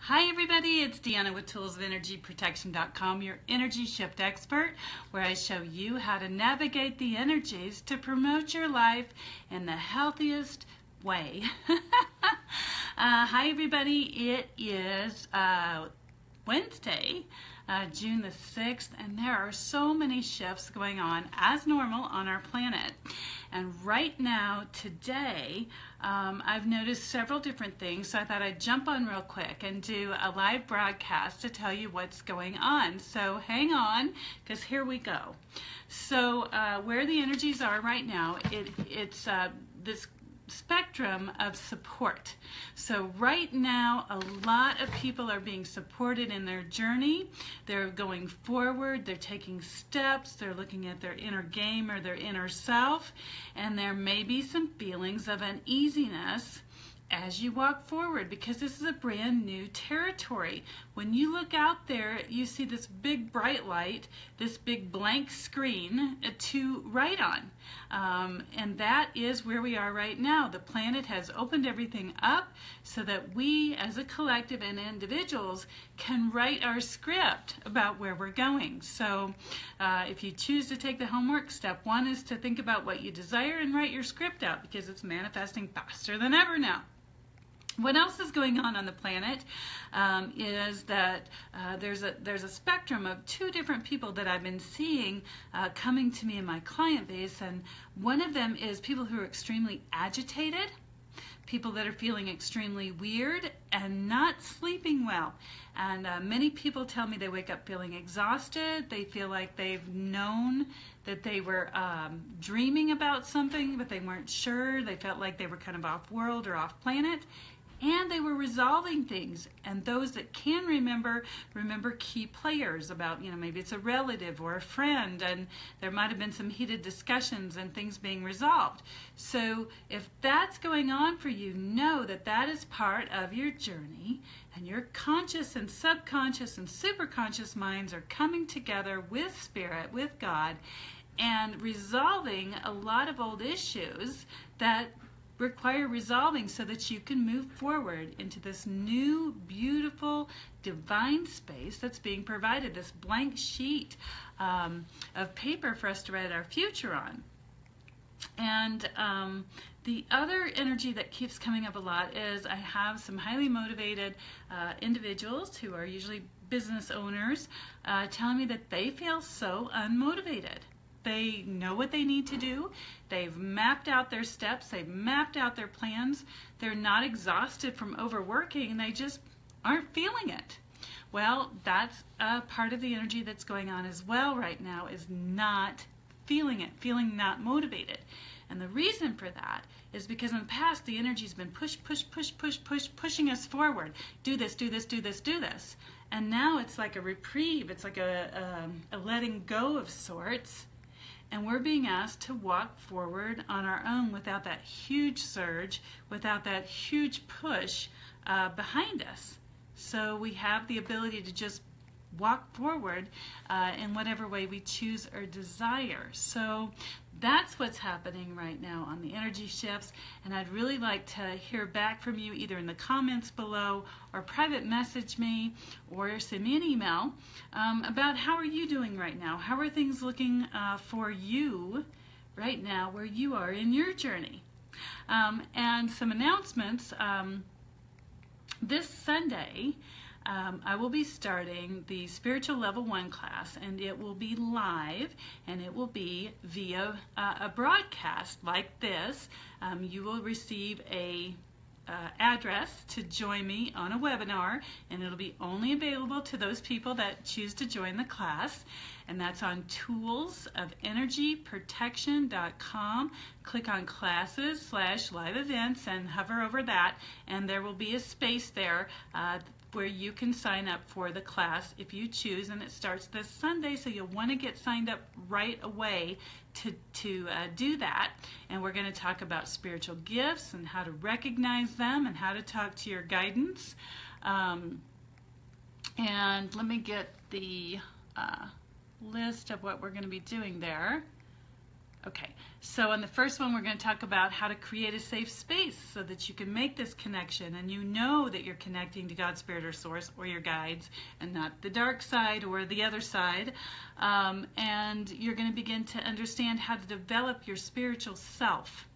Hi everybody, it's Deanna with Tools of toolsofenergyprotection.com, your energy shift expert, where I show you how to navigate the energies to promote your life in the healthiest way. uh, hi everybody, it is uh, Wednesday, uh, June the 6th, and there are so many shifts going on as normal on our planet. And right now, today, um, I've noticed several different things, so I thought I'd jump on real quick and do a live broadcast to tell you what's going on. So hang on, because here we go. So uh, where the energies are right now, it, it's uh, this spectrum of support. So right now, a lot of people are being supported in their journey. They're going forward, they're taking steps, they're looking at their inner game or their inner self, and there may be some feelings of uneasiness as you walk forward because this is a brand new territory. When you look out there, you see this big bright light, this big blank screen to write on. Um, and that is where we are right now. The planet has opened everything up so that we as a collective and individuals can write our script about where we're going. So uh, if you choose to take the homework, step one is to think about what you desire and write your script out because it's manifesting faster than ever now. What else is going on on the planet um, is that uh, there's a there's a spectrum of two different people that I've been seeing uh, coming to me in my client base, and one of them is people who are extremely agitated, people that are feeling extremely weird and not sleeping well. And uh, many people tell me they wake up feeling exhausted. They feel like they've known that they were um, dreaming about something, but they weren't sure. They felt like they were kind of off world or off planet and they were resolving things. And those that can remember remember key players about you know maybe it's a relative or a friend and there might have been some heated discussions and things being resolved. So if that's going on for you know that that is part of your journey and your conscious and subconscious and superconscious minds are coming together with spirit with god and resolving a lot of old issues that require resolving so that you can move forward into this new, beautiful, divine space that's being provided, this blank sheet um, of paper for us to write our future on. And um, the other energy that keeps coming up a lot is I have some highly motivated uh, individuals who are usually business owners uh, telling me that they feel so unmotivated. They know what they need to do. They've mapped out their steps. They've mapped out their plans. They're not exhausted from overworking. They just aren't feeling it. Well, that's a part of the energy that's going on as well right now is not feeling it, feeling not motivated. And the reason for that is because in the past the energy's been push, push, push, push, push, pushing us forward. Do this, do this, do this, do this. And now it's like a reprieve. It's like a, a, um, a letting go of sorts and we're being asked to walk forward on our own without that huge surge, without that huge push uh, behind us. So we have the ability to just walk forward uh, in whatever way we choose or desire. So that's what's happening right now on the energy shifts. And I'd really like to hear back from you either in the comments below or private message me or send me an email um, about how are you doing right now? How are things looking uh, for you right now where you are in your journey? Um, and some announcements. Um, this Sunday, um, I will be starting the spiritual level one class and it will be live and it will be via uh, a broadcast like this. Um, you will receive a uh, address to join me on a webinar and it'll be only available to those people that choose to join the class and that's on toolsofenergyprotection.com click on classes slash live events and hover over that and there will be a space there uh, where you can sign up for the class if you choose and it starts this Sunday so you'll want to get signed up right away to, to uh, do that. And we're going to talk about spiritual gifts and how to recognize them and how to talk to your guidance. Um, and let me get the uh, list of what we're going to be doing there Okay, so on the first one, we're going to talk about how to create a safe space so that you can make this connection and you know that you're connecting to God's Spirit or Source or your guides and not the dark side or the other side. Um, and you're going to begin to understand how to develop your spiritual self.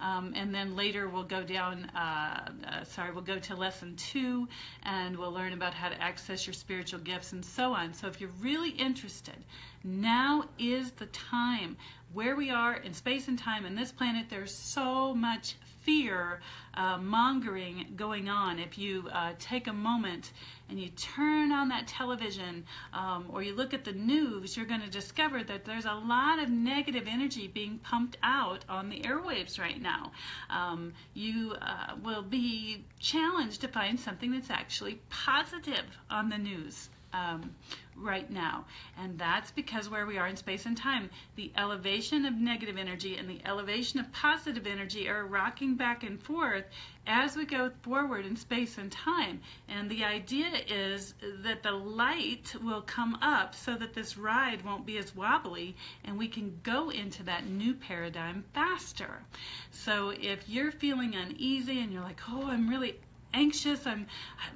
Um, and then later we'll go down, uh, uh, sorry, we'll go to lesson two and we'll learn about how to access your spiritual gifts and so on. So if you're really interested, now is the time. Where we are in space and time in this planet, there's so much fear uh, mongering going on. If you uh, take a moment and you turn on that television um, or you look at the news, you're going to discover that there's a lot of negative energy being pumped out on the airwaves right now. Um, you uh, will be challenged to find something that's actually positive on the news um, right now. And that's because where we are in space and time, the elevation of negative energy and the elevation of positive energy are rocking back and forth as we go forward in space and time. And the idea is that the light will come up so that this ride won't be as wobbly and we can go into that new paradigm faster. So if you're feeling uneasy and you're like, oh, I'm really anxious. I'm,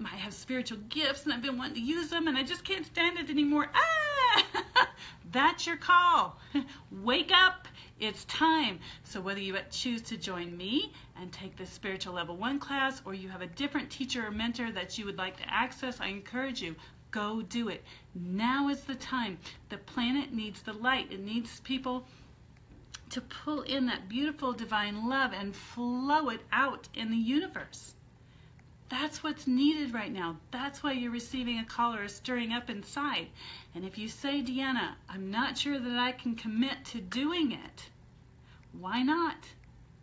I have spiritual gifts and I've been wanting to use them and I just can't stand it anymore. Ah! That's your call. Wake up. It's time. So whether you choose to join me and take the spiritual level one class or you have a different teacher or mentor that you would like to access, I encourage you, go do it. Now is the time. The planet needs the light. It needs people to pull in that beautiful divine love and flow it out in the universe. That's what's needed right now. That's why you're receiving a call or a stirring up inside. And if you say, Deanna, I'm not sure that I can commit to doing it, why not?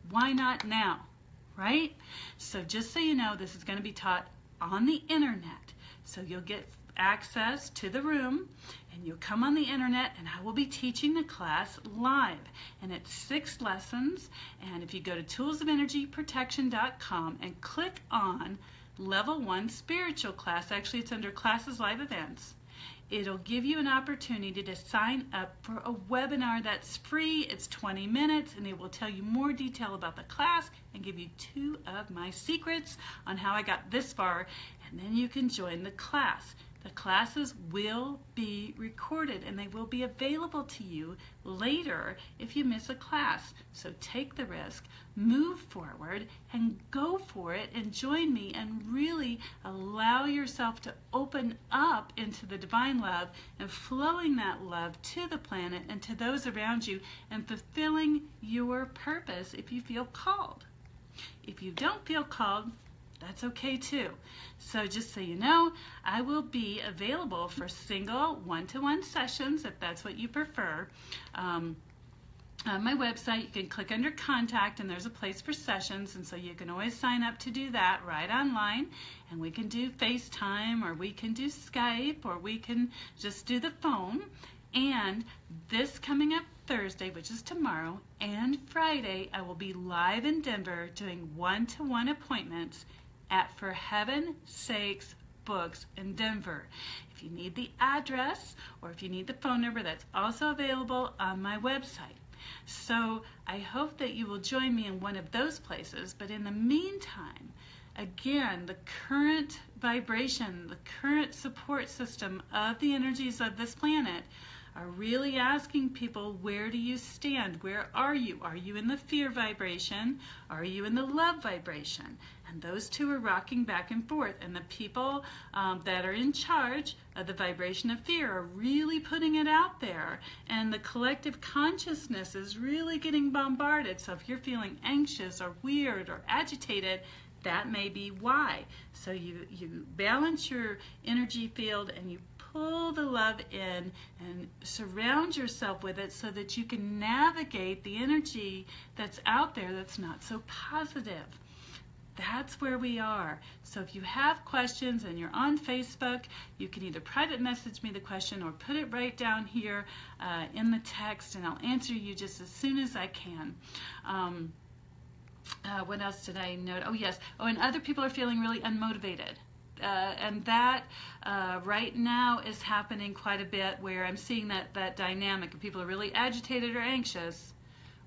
Why not now? Right? So just so you know, this is going to be taught on the internet. So you'll get access to the room and you'll come on the internet and I will be teaching the class live. And it's six lessons. And if you go to toolsofenergyprotection.com and click on level one spiritual class. Actually, it's under classes live events. It'll give you an opportunity to sign up for a webinar that's free. It's 20 minutes and it will tell you more detail about the class and give you two of my secrets on how I got this far. And then you can join the class. The classes will be recorded and they will be available to you later if you miss a class. So take the risk, move forward, and go for it and join me and really allow yourself to open up into the divine love and flowing that love to the planet and to those around you and fulfilling your purpose if you feel called. If you don't feel called, that's okay too. So just so you know, I will be available for single one-to-one sessions if that's what you prefer. Um, on my website, you can click under contact and there's a place for sessions and so you can always sign up to do that right online and we can do FaceTime or we can do Skype or we can just do the phone and this coming up Thursday, which is tomorrow, and Friday, I will be live in Denver doing one-to-one -one appointments at For Heaven Sakes Books in Denver. If you need the address or if you need the phone number, that's also available on my website. So I hope that you will join me in one of those places, but in the meantime, again, the current vibration, the current support system of the energies of this planet are really asking people where do you stand? Where are you? Are you in the fear vibration? Are you in the love vibration? And those two are rocking back and forth. And the people um, that are in charge of the vibration of fear are really putting it out there. And the collective consciousness is really getting bombarded. So if you're feeling anxious or weird or agitated, that may be why. So you, you balance your energy field and you pull the love in and surround yourself with it so that you can navigate the energy that's out there that's not so positive. That's where we are. So if you have questions and you're on Facebook, you can either private message me the question or put it right down here uh, in the text and I'll answer you just as soon as I can. Um, uh, what else did I note? Oh, yes. Oh, and other people are feeling really unmotivated. Uh, and that uh, right now is happening quite a bit where I'm seeing that, that dynamic. Of people are really agitated or anxious,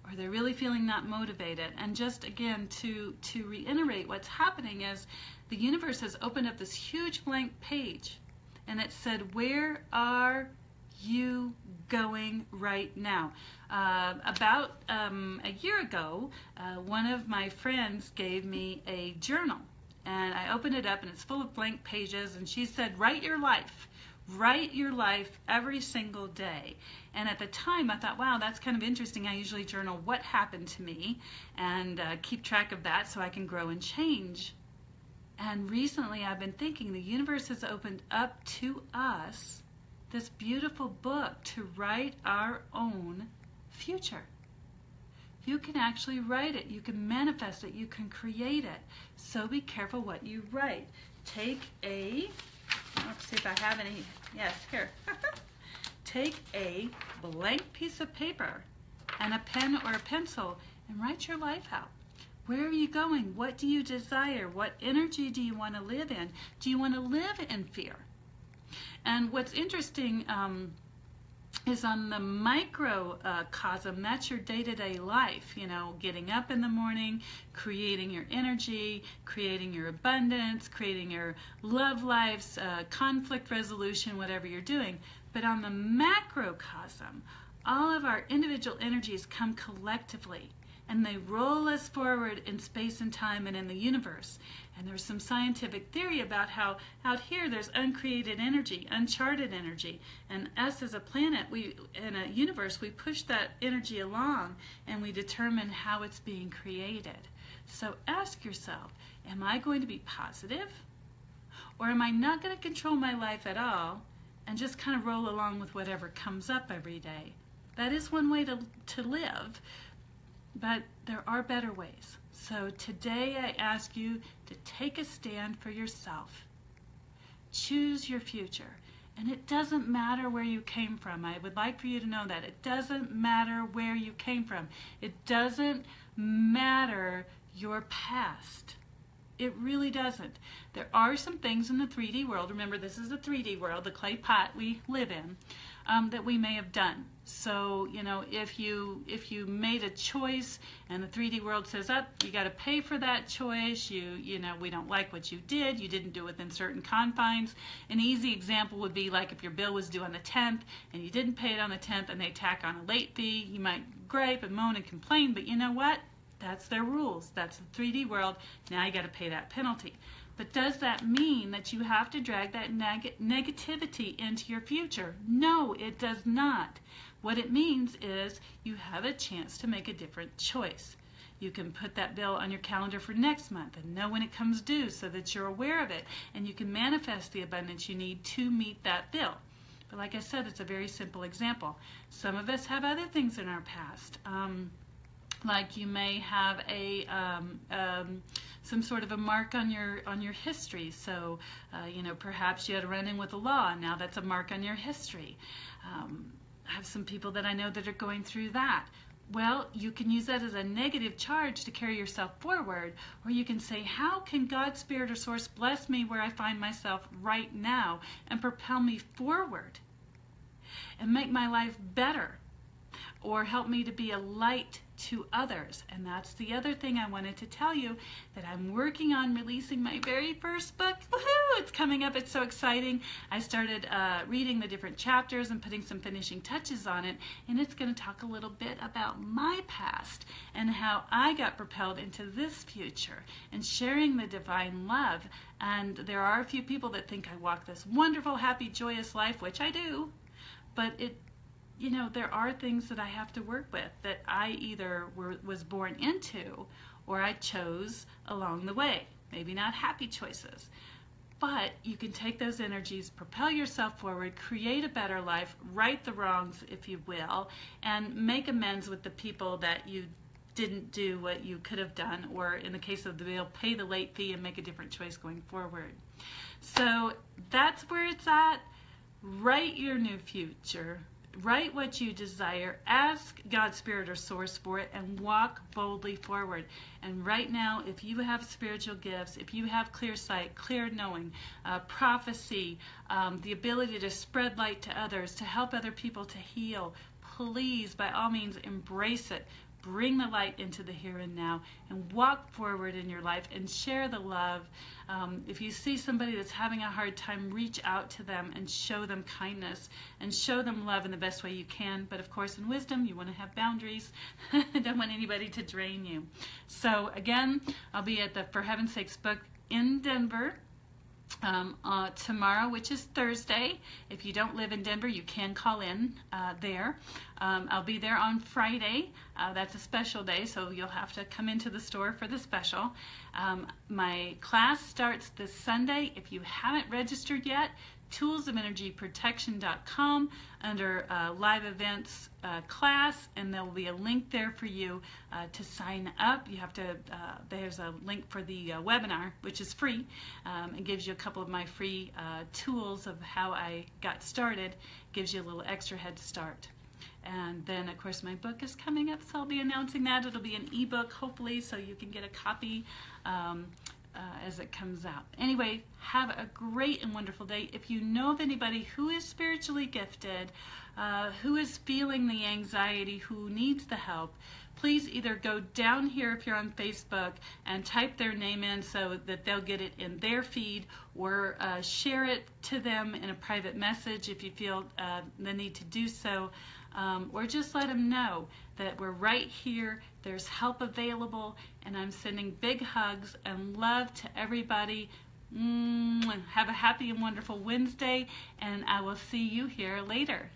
or they're really feeling not motivated. And just again to to reiterate what's happening is the universe has opened up this huge blank page and it said, Where are you going right now? Uh, about um, a year ago, uh, one of my friends gave me a journal and I opened it up and it's full of blank pages and she said, Write your life. Write your life every single day. And at the time, I thought, wow, that's kind of interesting. I usually journal what happened to me and uh, keep track of that so I can grow and change. And recently, I've been thinking the universe has opened up to us this beautiful book to write our own future. You can actually write it, you can manifest it, you can create it. So be careful what you write. Take a, let's see if I have any, yes, here. Take a blank piece of paper and a pen or a pencil and write your life out. Where are you going? What do you desire? What energy do you want to live in? Do you want to live in fear? And what's interesting um, is on the microcosm, uh, that's your day to day life, you know, getting up in the morning, creating your energy, creating your abundance, creating your love lives, uh, conflict resolution, whatever you're doing. But on the macrocosm, all of our individual energies come collectively and they roll us forward in space and time and in the universe. And there's some scientific theory about how out here there's uncreated energy, uncharted energy, and us as a planet, we in a universe, we push that energy along and we determine how it's being created. So ask yourself, am I going to be positive? Or am I not going to control my life at all and just kind of roll along with whatever comes up every day? That is one way to, to live, but there are better ways. So today I ask you to take a stand for yourself. Choose your future. And it doesn't matter where you came from. I would like for you to know that. It doesn't matter where you came from. It doesn't matter your past. It really doesn't. There are some things in the 3D world, remember this is the 3D world, the clay pot we live in, um, that we may have done. So, you know, if you if you made a choice and the 3D world says up, oh, you got to pay for that choice. You you know, we don't like what you did. You didn't do it within certain confines. An easy example would be like if your bill was due on the 10th and you didn't pay it on the 10th and they tack on a late fee, you might gripe and moan and complain, but you know what? That's their rules. That's the 3D world. Now you got to pay that penalty. But does that mean that you have to drag that neg negativity into your future? No, it does not. What it means is you have a chance to make a different choice. You can put that bill on your calendar for next month and know when it comes due so that you're aware of it and you can manifest the abundance you need to meet that bill. But like I said, it's a very simple example. Some of us have other things in our past. Um, like you may have a um, um, some sort of a mark on your on your history. So uh, you know perhaps you had a run-in with the law, and now that's a mark on your history. Um, I have some people that I know that are going through that. Well, you can use that as a negative charge to carry yourself forward, or you can say, How can God, Spirit, or Source bless me where I find myself right now and propel me forward and make my life better? Or help me to be a light to others. And that's the other thing I wanted to tell you that I'm working on releasing my very first book. Woohoo! It's coming up. It's so exciting. I started uh, reading the different chapters and putting some finishing touches on it. And it's going to talk a little bit about my past and how I got propelled into this future and sharing the divine love. And there are a few people that think I walk this wonderful, happy, joyous life, which I do. But it you know, there are things that I have to work with that I either were, was born into or I chose along the way. Maybe not happy choices. But you can take those energies, propel yourself forward, create a better life, right the wrongs, if you will, and make amends with the people that you didn't do what you could have done, or in the case of the bill, pay the late fee and make a different choice going forward. So that's where it's at. Write your new future Write what you desire, ask God's Spirit or Source for it, and walk boldly forward. And right now, if you have spiritual gifts, if you have clear sight, clear knowing, uh, prophecy, um, the ability to spread light to others, to help other people to heal, please, by all means, embrace it. Bring the light into the here and now and walk forward in your life and share the love. Um, if you see somebody that's having a hard time, reach out to them and show them kindness and show them love in the best way you can. But of course, in wisdom, you want to have boundaries. Don't want anybody to drain you. So again, I'll be at the For Heaven's Sakes book in Denver um, uh, tomorrow, which is Thursday. If you don't live in Denver, you can call in uh, there. Um, I'll be there on Friday. Uh, that's a special day, so you'll have to come into the store for the special. Um, my class starts this Sunday. If you haven't registered yet, toolsofenergyprotection.com under uh, live events uh, class and there will be a link there for you uh, to sign up you have to uh, there's a link for the uh, webinar which is free um, it gives you a couple of my free uh, tools of how I got started gives you a little extra head start and then, of course, my book is coming up, so I'll be announcing that. It'll be an ebook, hopefully, so you can get a copy. Um, uh, as it comes out. Anyway, have a great and wonderful day. If you know of anybody who is spiritually gifted, uh, who is feeling the anxiety, who needs the help, please either go down here if you're on Facebook and type their name in so that they'll get it in their feed or uh, share it to them in a private message if you feel uh, the need to do so. Um, or just let them know that we're right here, there's help available, and I'm sending big hugs and love to everybody. Have a happy and wonderful Wednesday, and I will see you here later.